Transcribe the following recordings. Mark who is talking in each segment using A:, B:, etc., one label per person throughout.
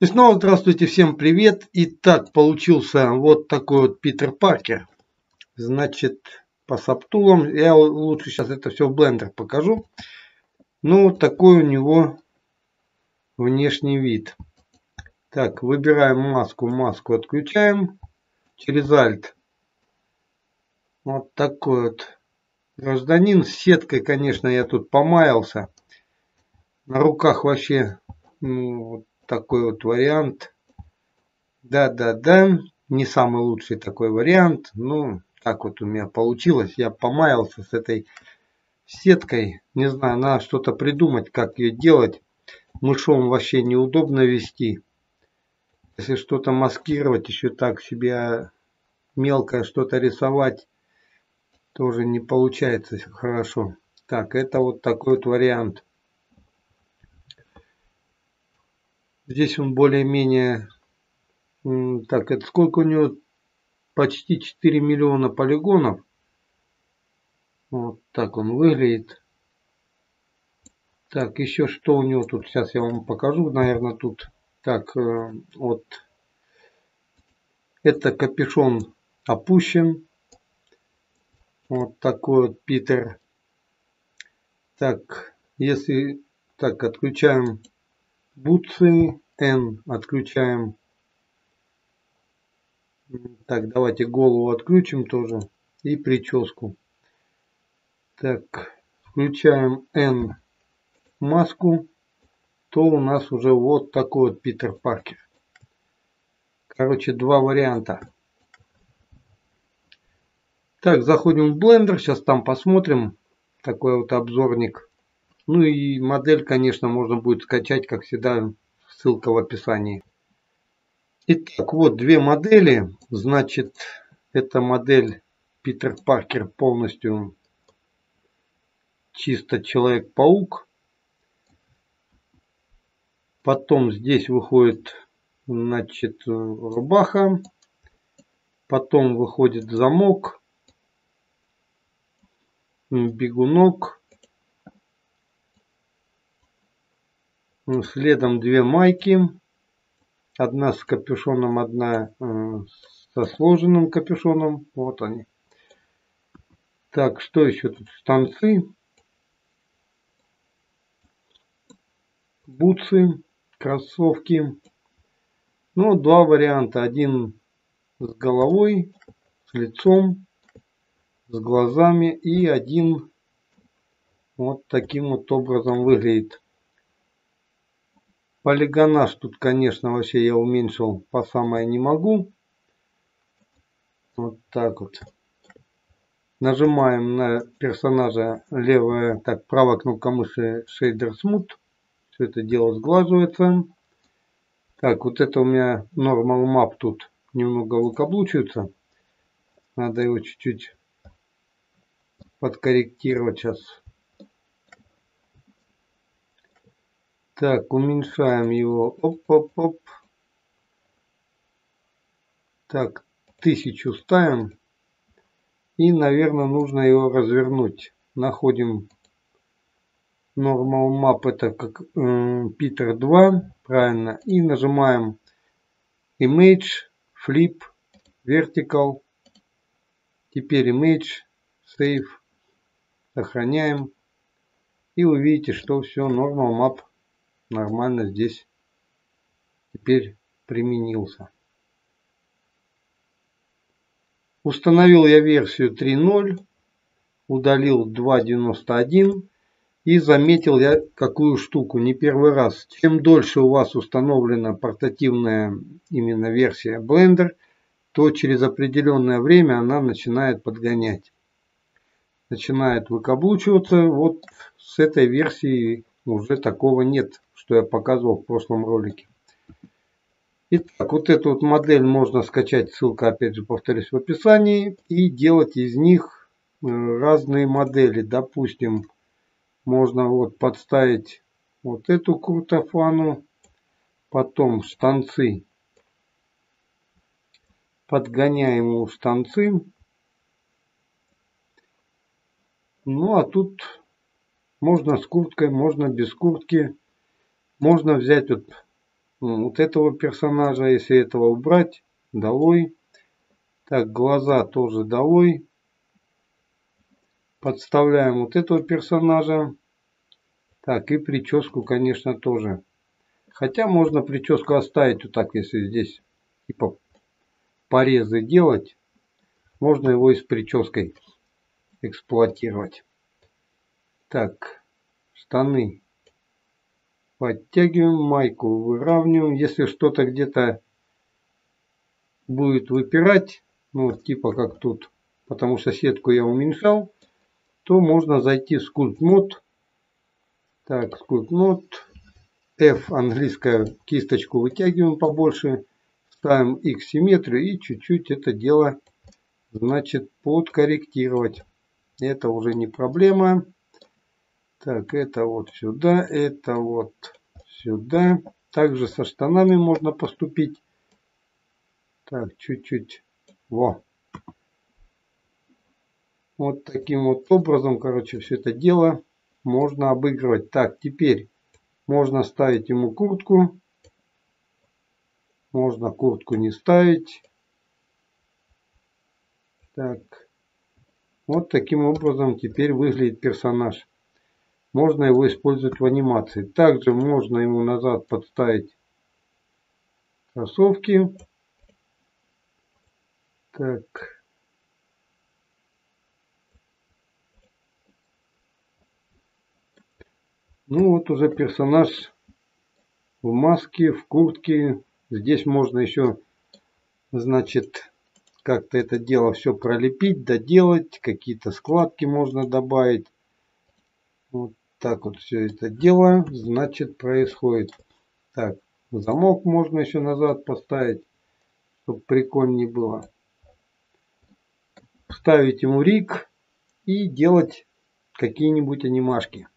A: И снова здравствуйте, всем привет. Итак, получился вот такой вот Питер Паркер. Значит, по саптулам. Я лучше сейчас это все в блендер покажу. Ну, такой у него внешний вид. Так, выбираем маску, маску отключаем. Через Alt. Вот такой вот гражданин. С сеткой, конечно, я тут помаялся. На руках вообще ну, такой вот вариант. Да-да-да, не самый лучший такой вариант. Ну, так вот у меня получилось. Я помаялся с этой сеткой. Не знаю, надо что-то придумать, как ее делать. Мышом вообще неудобно вести. Если что-то маскировать, еще так себе мелкое что-то рисовать, тоже не получается хорошо. Так, это вот такой вот вариант. Здесь он более-менее... Так, это сколько у него? Почти 4 миллиона полигонов. Вот так он выглядит. Так, еще что у него тут? Сейчас я вам покажу, наверное, тут. Так, э, вот. Это капюшон опущен. Вот такой вот Питер. Так, если так отключаем бутсы N отключаем. Так, давайте голову отключим тоже. И прическу. Так, включаем N маску. То у нас уже вот такой вот Питер Паркер. Короче, два варианта. Так, заходим в Blender. Сейчас там посмотрим. Такой вот обзорник. Ну и модель, конечно, можно будет скачать, как всегда, ссылка в описании. Итак, вот две модели. Значит, это модель Питер Паркер полностью чисто Человек-паук. Потом здесь выходит, значит, рубаха. Потом выходит замок, бегунок, Следом две майки. Одна с капюшоном, одна э, со сложенным капюшоном. Вот они. Так, что еще тут? Штанцы. Бутсы. Кроссовки. Ну, два варианта. Один с головой, с лицом, с глазами. И один вот таким вот образом выглядит. Полигонаж тут, конечно, вообще я уменьшил по самое не могу. Вот так вот. Нажимаем на персонажа левая, так, правая кнопка мыши Shader Smooth. Все это дело сглаживается. Так, вот это у меня Normal Map тут немного выкаблучивается. Надо его чуть-чуть подкорректировать сейчас. Так, уменьшаем его. Оп-оп-оп. Так, тысячу ставим. И, наверное, нужно его развернуть. Находим Normal Map, это как э, Peter 2, правильно. И нажимаем Image, Flip, Vertical. Теперь Image, Save. Сохраняем. И вы видите, что все Normal Map нормально здесь теперь применился. Установил я версию 3.0, удалил 2.91 и заметил я какую штуку, не первый раз. Чем дольше у вас установлена портативная именно версия Blender, то через определенное время она начинает подгонять. Начинает выкаблучиваться. Вот с этой версии уже такого нет что я показывал в прошлом ролике. Итак, вот эту вот модель можно скачать, ссылка опять же повторюсь в описании, и делать из них э, разные модели. Допустим, можно вот подставить вот эту крутофану, потом штанцы. Подгоняем его штанцы. Ну а тут можно с курткой, можно без куртки. Можно взять вот вот этого персонажа, если этого убрать, долой. Так, глаза тоже долой. Подставляем вот этого персонажа. Так, и прическу, конечно, тоже. Хотя можно прическу оставить вот так, если здесь типа порезы делать. Можно его и с прической эксплуатировать. Так, штаны подтягиваем, майку выравниваем. Если что-то где-то будет выпирать, ну типа как тут, потому что сетку я уменьшал, то можно зайти в Sculpt Mode. Так, Sculpt Mode. F английская кисточку вытягиваем побольше. Ставим X симметрию и чуть-чуть это дело значит подкорректировать. Это уже не проблема. Так, это вот сюда, это вот сюда. Также со штанами можно поступить. Так, чуть-чуть. Во. Вот таким вот образом, короче, все это дело можно обыгрывать. Так, теперь можно ставить ему куртку. Можно куртку не ставить. Так. Вот таким образом теперь выглядит персонаж. Можно его использовать в анимации. Также можно ему назад подставить кроссовки. Так. Ну вот уже персонаж в маске, в куртке. Здесь можно еще, значит, как-то это дело все пролепить, доделать. Какие-то складки можно добавить. Вот так вот все это дело, значит, происходит. Так, замок можно еще назад поставить, чтобы прикольнее было. Ставить ему рик и делать какие-нибудь анимашки.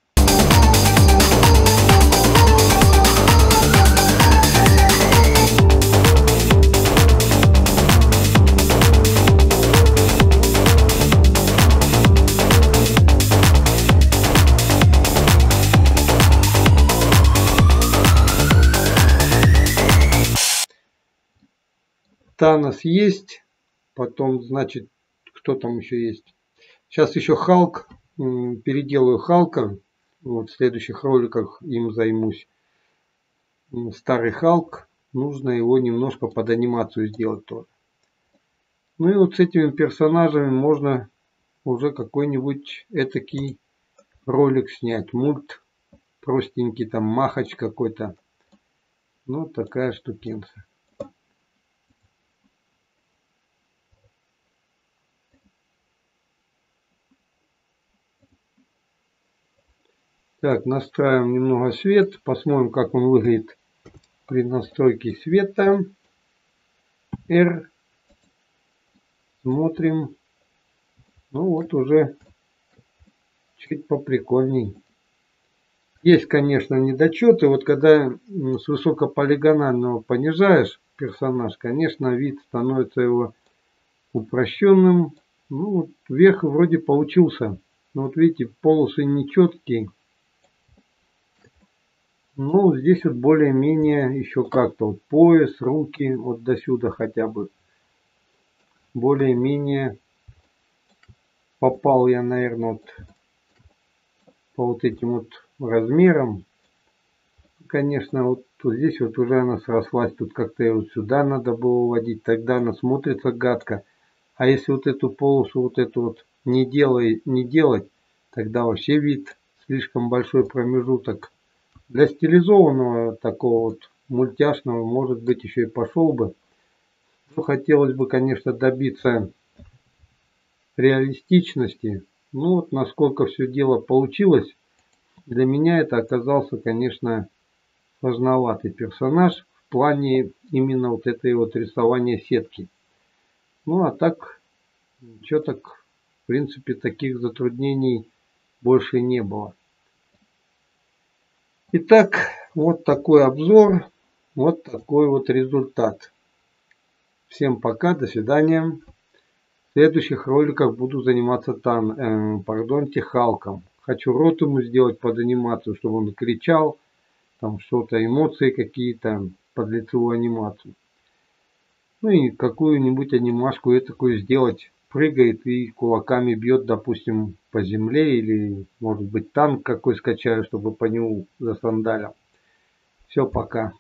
A: Танос есть. Потом, значит, кто там еще есть? Сейчас еще Халк. Переделаю Халка. Вот в следующих роликах им займусь. Старый Халк. Нужно его немножко под анимацию сделать тоже. Ну и вот с этими персонажами можно уже какой-нибудь этакий ролик снять. Мульт простенький, там махач какой-то. Ну, такая штукенция. Так, настраиваем немного свет. Посмотрим, как он выглядит при настройке света. R. Смотрим. Ну вот уже чуть поприкольней. Есть, конечно, недочеты. Вот когда с высокополигонального понижаешь персонаж, конечно, вид становится его упрощенным. Ну, вот верх вроде получился. Но вот видите, полосы нечеткие. Ну, здесь вот более-менее еще как-то вот пояс, руки, вот до сюда хотя бы. Более-менее попал я, наверное, вот по вот этим вот размерам. Конечно, вот, вот здесь вот уже она срослась. Тут как-то вот сюда надо было вводить. Тогда она смотрится гадко. А если вот эту полосу, вот эту вот не, делай, не делать, тогда вообще вид слишком большой промежуток для стилизованного такого вот мультяшного, может быть, еще и пошел бы. Но хотелось бы, конечно, добиться реалистичности. Ну вот, насколько все дело получилось, для меня это оказался, конечно, сложноватый персонаж в плане именно вот этой вот рисования сетки. Ну а так, ничего так, в принципе, таких затруднений больше не было. Итак, вот такой обзор, вот такой вот результат. Всем пока, до свидания. В следующих роликах буду заниматься тан, э, пардонте, Халком. Хочу рот ему сделать под анимацию, чтобы он кричал, там что-то, эмоции какие-то. под лицевую анимацию. Ну и какую-нибудь анимашку такую сделать. Прыгает и кулаками бьет, допустим, по земле. Или может быть танк какой скачаю, чтобы по нему засандалил. Все, пока.